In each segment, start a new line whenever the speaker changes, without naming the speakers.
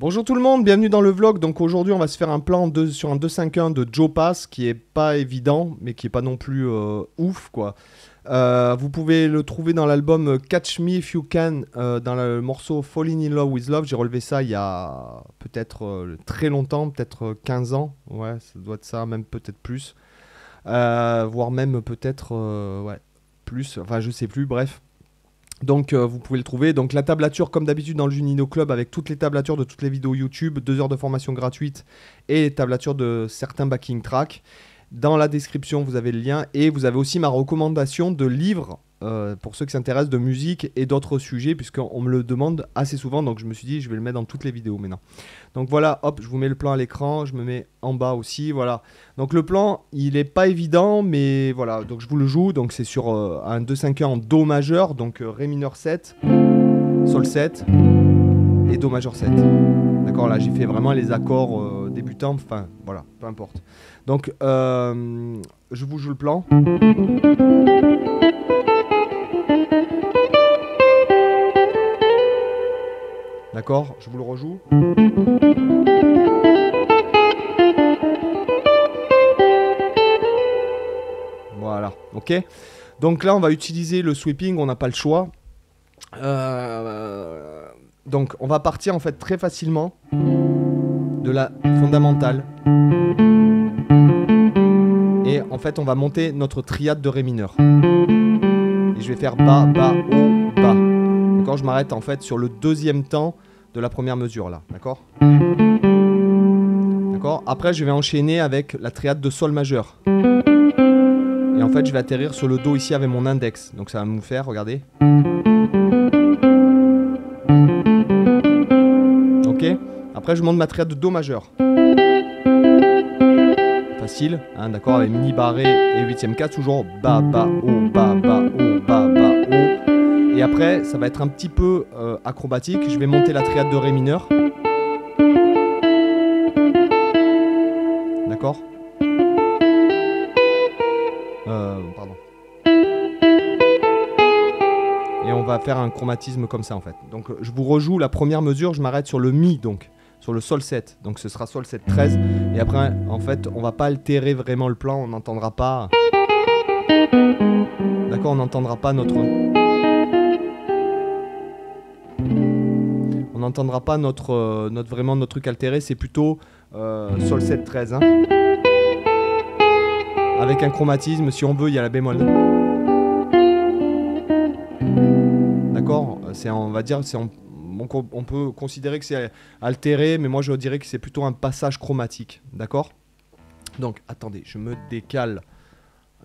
Bonjour tout le monde, bienvenue dans le vlog. Donc aujourd'hui, on va se faire un plan sur un 2.5.1 de Joe Pass qui est pas évident, mais qui est pas non plus euh, ouf quoi. Euh, vous pouvez le trouver dans l'album Catch Me If You Can, euh, dans le morceau Falling in Love with Love. J'ai relevé ça il y a peut-être très longtemps, peut-être 15 ans. Ouais, ça doit être ça, même peut-être plus. voire même peut-être plus. Enfin, je sais plus, bref. Donc euh, vous pouvez le trouver. Donc la tablature comme d'habitude dans le Junino Club avec toutes les tablatures de toutes les vidéos YouTube, deux heures de formation gratuite et les tablatures de certains backing tracks. Dans la description vous avez le lien et vous avez aussi ma recommandation de livres euh, pour ceux qui s'intéressent de musique et d'autres sujets, puisqu'on me le demande assez souvent, donc je me suis dit, je vais le mettre dans toutes les vidéos maintenant. Donc voilà, hop, je vous mets le plan à l'écran, je me mets en bas aussi, voilà. Donc le plan, il est pas évident, mais voilà, donc je vous le joue, donc c'est sur euh, un 2-5 en Do majeur, donc euh, Ré mineur 7, Sol 7 et Do majeur 7. D'accord, là j'ai fait vraiment les accords débutants, enfin voilà, peu importe. Donc je vous joue le plan. D'accord Je vous le rejoue. Voilà, ok Donc là, on va utiliser le sweeping, on n'a pas le choix. Euh, donc, on va partir en fait très facilement de la fondamentale. Et en fait, on va monter notre triade de Ré mineur. Et je vais faire bas, bas, haut, bas. D'accord Je m'arrête en fait sur le deuxième temps de la première mesure là, d'accord? D'accord? Après, je vais enchaîner avec la triade de Sol majeur. Et en fait, je vais atterrir sur le Do ici avec mon index. Donc ça va me faire, regardez. Ok? Après, je monte ma triade de Do majeur. Facile, hein, d'accord? Avec mini barré et huitième 4, toujours Ba, Ba, O, Ba, Ba, O. Et après, ça va être un petit peu euh, acrobatique. Je vais monter la triade de Ré mineur. D'accord? Euh, Pardon. Et on va faire un chromatisme comme ça en fait. Donc je vous rejoue la première mesure, je m'arrête sur le Mi donc sur le Sol 7. Donc ce sera Sol 7 13. Et après, en fait, on va pas altérer vraiment le plan, on n'entendra pas. D'accord, on n'entendra pas notre n'entendra pas notre, euh, notre, vraiment notre truc altéré, c'est plutôt euh, Sol 7 13. Hein. Avec un chromatisme, si on veut, il y a la bémol. D'accord? C'est on va dire c'est on, on, peut considérer que c'est altéré, mais moi je dirais que c'est plutôt un passage chromatique. D'accord? Donc attendez, je me décale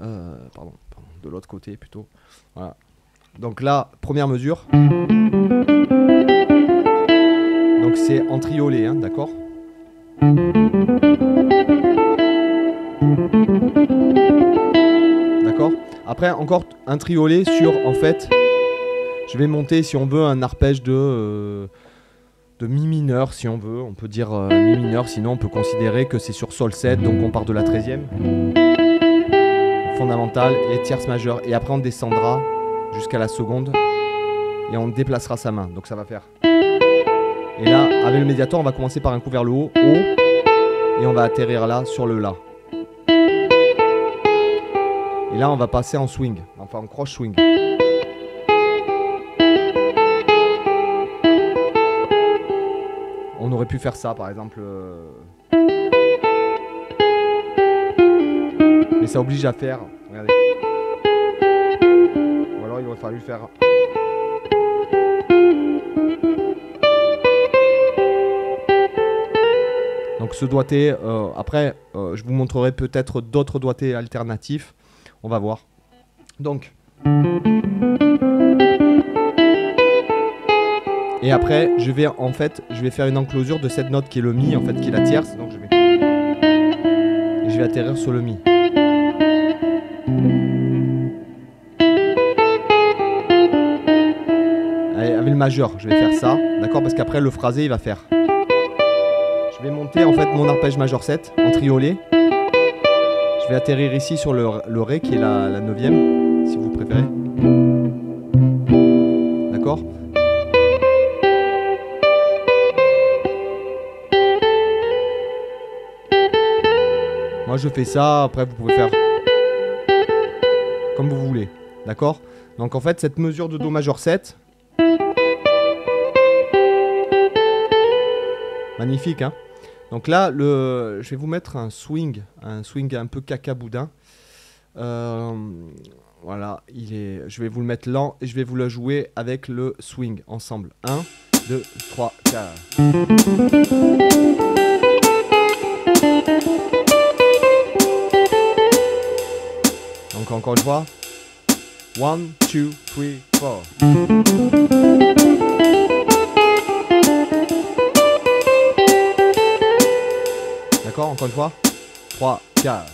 euh, pardon, de l'autre côté plutôt. Voilà. Donc là, première mesure c'est en triolet, hein, d'accord D'accord Après, encore un triolet sur, en fait, je vais monter, si on veut, un arpège de, euh, de mi mineur, si on veut. On peut dire euh, mi mineur, sinon on peut considérer que c'est sur sol 7, donc on part de la 13e. Fondamentale et tierce majeure. Et après, on descendra jusqu'à la seconde et on déplacera sa main. Donc ça va faire. Et là, avec le médiator, on va commencer par un coup vers le haut, haut, et on va atterrir là sur le La. Et là, on va passer en swing, enfin en croche swing. On aurait pu faire ça, par exemple. Euh. Mais ça oblige à faire. Regardez. Ou alors il aurait fallu faire. Donc ce doigté, euh, après, euh, je vous montrerai peut-être d'autres doigtés alternatifs. On va voir. Donc. Et après, je vais en fait, je vais faire une enclosure de cette note qui est le mi, en fait, qui est la tierce. Donc je vais. Et je vais atterrir sur le mi. Avec le majeur, je vais faire ça, d'accord? Parce qu'après, le phrasé, il va faire vais monter en fait mon arpège majeur 7 en triolet. Je vais atterrir ici sur le, Ré qui est la, la 9ème, si vous préférez. D'accord? Moi je fais ça, après vous pouvez faire comme vous voulez. D'accord? Donc en fait cette mesure de Do majeur 7. Magnifique hein? Donc là je vais vous mettre un swing, un swing un peu caca boudin. Euh, voilà, il est, je vais vous le mettre lent et je vais vous le jouer avec le swing ensemble. 1, 2, 3, 4. Donc encore une fois. 1, 2, 3, 4. Encore une fois? 3, 4.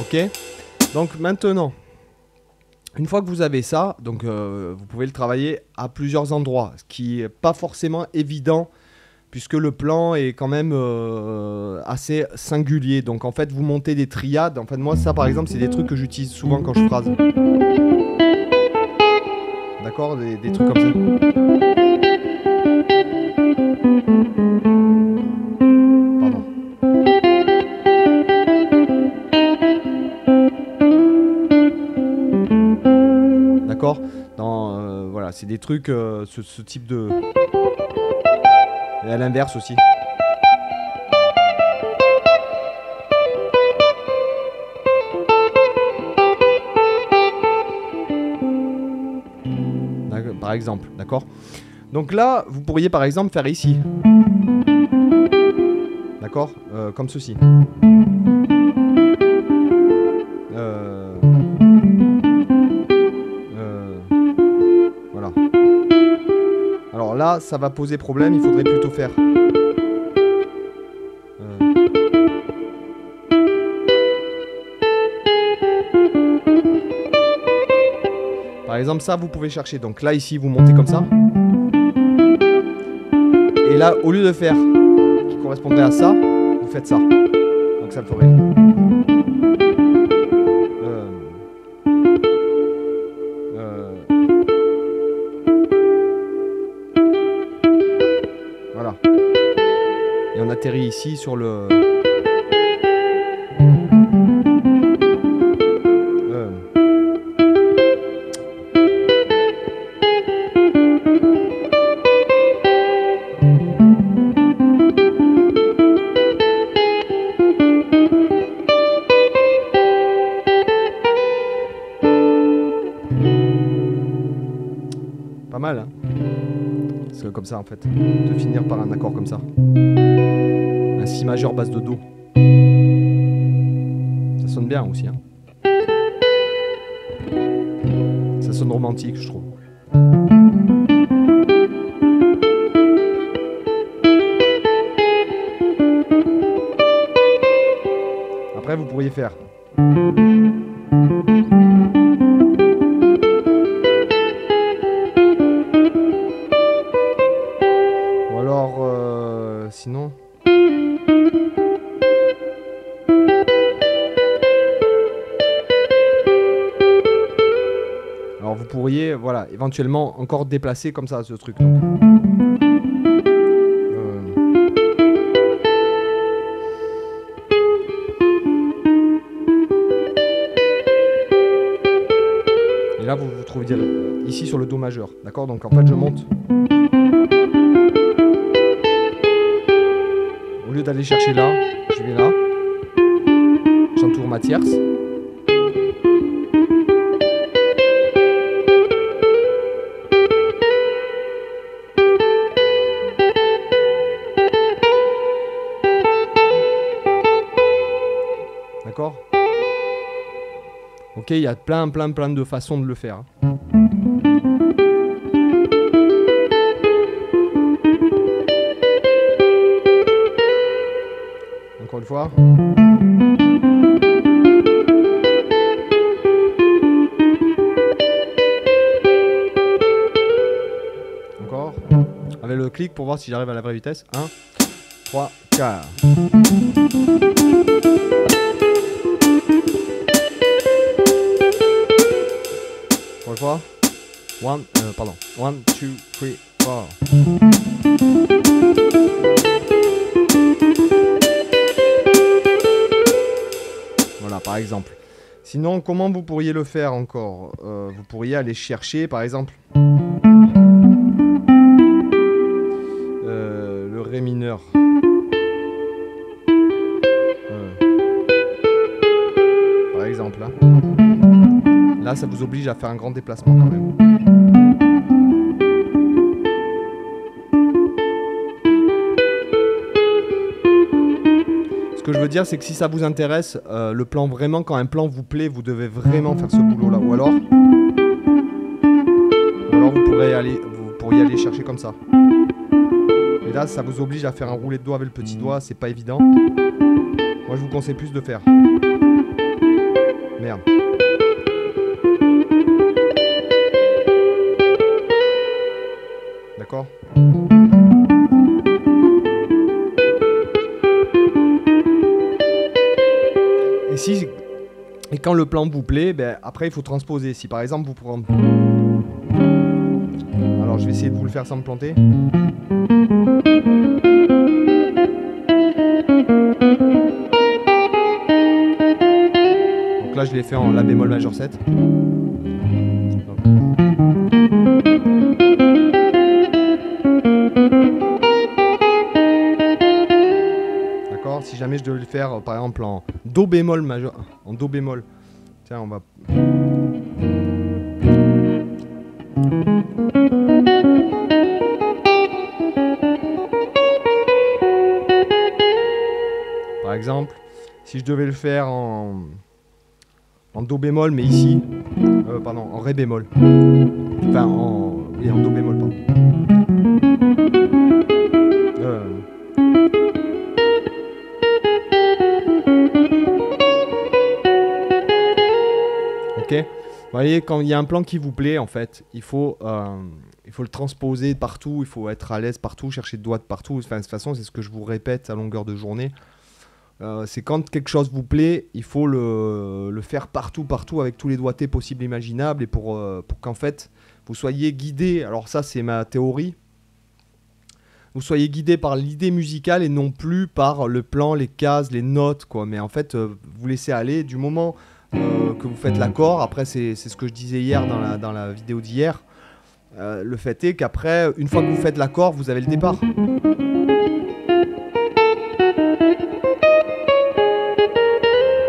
Ok Donc maintenant, une fois que vous avez ça, donc euh, vous pouvez le travailler à plusieurs endroits, ce qui n'est pas forcément évident puisque le plan est quand même euh, assez singulier. Donc en fait, vous montez des triades. En fait, moi, ça par exemple, c'est des trucs que j'utilise souvent quand je phrase. D'accord des, trucs comme ça. Pardon. D'accord Dans, euh, Voilà, c'est des trucs, euh, ce, ce type de... Et à l'inverse aussi. Par exemple, d'accord? Donc là, vous pourriez par exemple faire ici. D'accord? Euh, Comme ceci. Euh... Euh... Voilà. Alors là, ça va poser problème, il faudrait plutôt faire... Exemple, ça, vous pouvez chercher. Donc là, ici, vous montez comme ça. Et là, au lieu de faire qui correspondrait à ça, vous faites ça. Donc ça ferait. Euh. Euh. Voilà. Et on atterrit ici sur le... comme ça en fait, de finir par un accord comme ça. Un Si majeur base de Do. Ça sonne bien aussi. Hein. Ça sonne romantique, je trouve. Après, vous pourriez faire. Sinon. Alors vous pourriez, voilà, éventuellement encore déplacer comme ça ce truc. Euh. Et là, vous vous trouvez ici sur le Do majeur, d'accord? Donc en fait, je monte. D'aller chercher là, je vais là. J'entoure ma tierce. D'accord? Ok, il y a plein, plein, plein de façons de le faire. Encore. Avec le clic pour voir si j'arrive à la vraie vitesse. 1, 3, 4. Encore fois. 1, pardon. 1, 2, 3, Voilà, par exemple. Sinon, comment vous pourriez le faire encore? Euh, Vous pourriez aller chercher, par exemple, euh, le Ré mineur. Par exemple, là. Là, ça vous oblige à faire un grand déplacement quand même. Dire, c'est que si ça vous intéresse, euh, le plan vraiment, quand un plan vous plaît, vous devez vraiment faire ce boulot-là. Ou alors, ou alors vous, pourrez aller, vous pourriez aller chercher comme ça. Et là, ça vous oblige à faire un roulé de doigt avec le petit doigt, c'est pas évident. Moi, je vous conseille plus de faire. Merde. D'accord? Si et quand le plan vous plaît, ben, après il faut transposer. Si par exemple vous prenez... Alors je vais essayer de vous le faire sans me planter. Donc là je l'ai fait en La bémol majeur 7. Jamais je devais le faire euh, par exemple en Do bémol majeur. En Do bémol. Tiens, on va. Par exemple, si je devais le faire en, Do bémol, mais ici, euh, pardon, en Ré bémol. Enfin, en, en Do bémol, pardon. Vous voyez, quand il y a un plan qui vous plaît, en fait, il faut, euh, il faut le transposer partout, il faut être à l'aise partout, chercher de doigts partout. De toute façon, c'est ce que je vous répète à longueur de journée. Euh, c'est quand quelque chose vous plaît, il faut le, le, faire partout, partout, avec tous les doigtés possibles imaginables, et pour, euh, pour qu'en fait, vous soyez guidé. Alors ça, c'est ma théorie. Vous soyez guidé par l'idée musicale et non plus par le plan, les cases, les notes, quoi. Mais en fait, vous laissez aller du moment euh, que vous faites l'accord. Après, c'est ce que je disais hier dans la, dans la vidéo d'hier. Euh, le fait est qu'après, une fois que vous faites l'accord, vous avez le départ.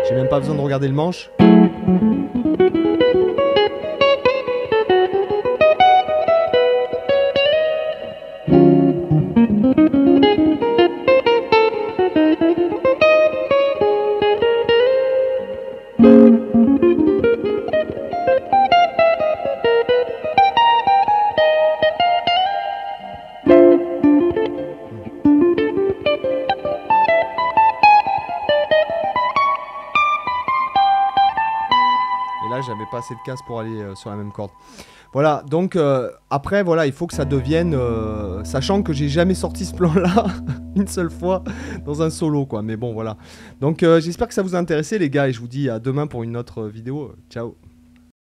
J'ai même pas besoin de regarder le manche. J'avais pas assez de casse pour aller euh, sur la même corde. Voilà, donc euh, après, voilà, il faut que ça devienne. euh, sachant que j'ai jamais sorti ce plan-là une seule fois dans un solo, quoi. Mais bon, voilà. Donc j'espère que ça vous a intéressé, les gars, et je vous dis à demain pour une autre vidéo. Ciao